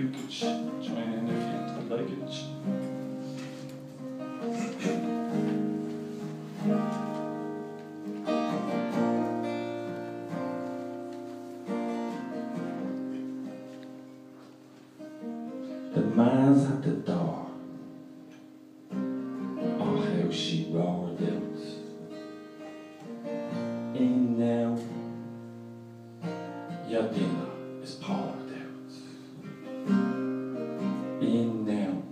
if you'd like it. The man's at the door. Oh, how she roared out. In now, you're your In now,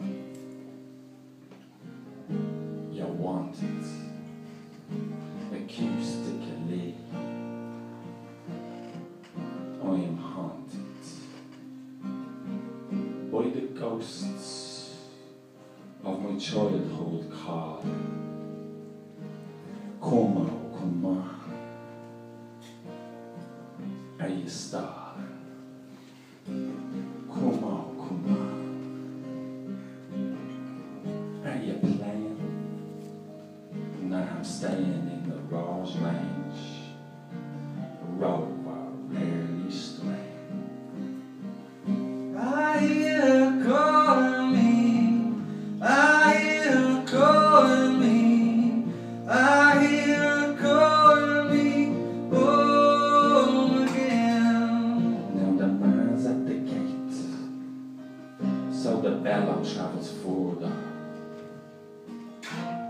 you want it. Acoustically, I am haunted by the ghosts of my childhood call. Come on, come on. Now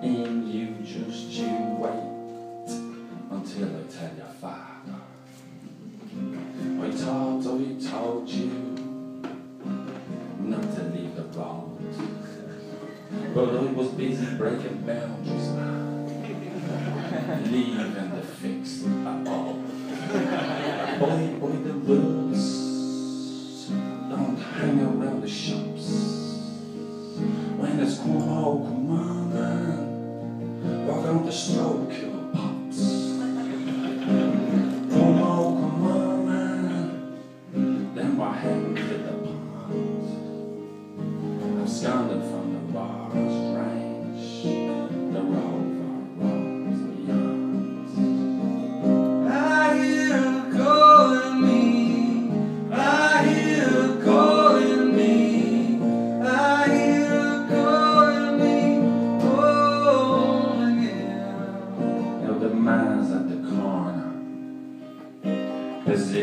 And you just you wait until I tell your father. I thought I told you not to leave the road, but I was busy breaking boundaries, leaving the fix at all. The stroke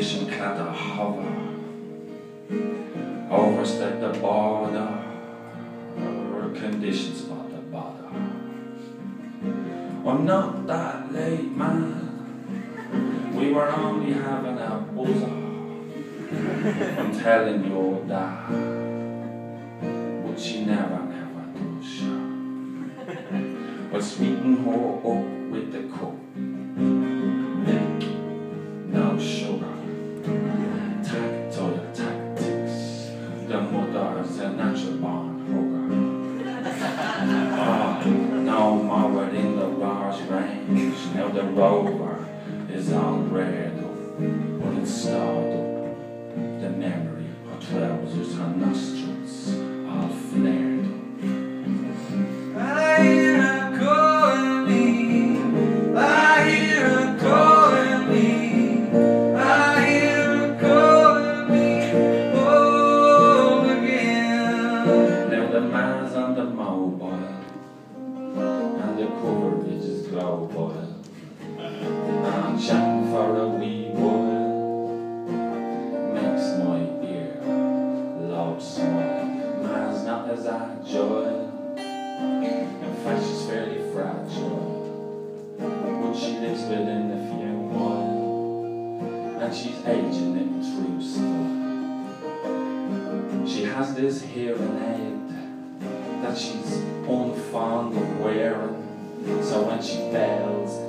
position kind of hover, overstep the border, conditions about the bother. I'm not that late, man. We were only having a buzzer. I'm telling your dad, but she never, never does. But sweeten her up rover is up, but it's starred up. The memory of trousers and nostrils all flared. I hear her calling me. I hear her calling me. I hear her calling me home again. Now the man's on the mobile And the coverage is global I'm for a wee while Makes my ear lobe smile. Man's not as I agile In fact is fairly fragile. But she lives within a few miles. And she's aging through still she has this hearing aid that she's unfond of wearing. So when she fails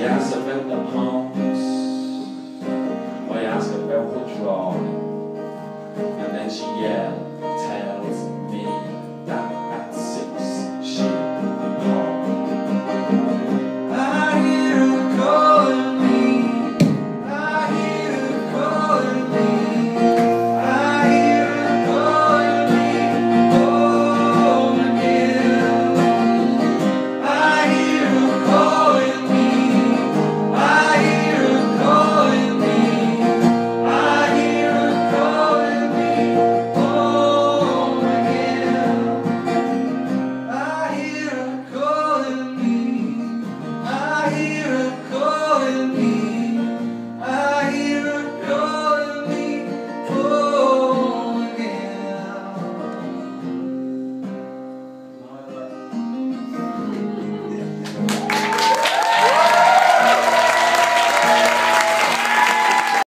she a bit of home.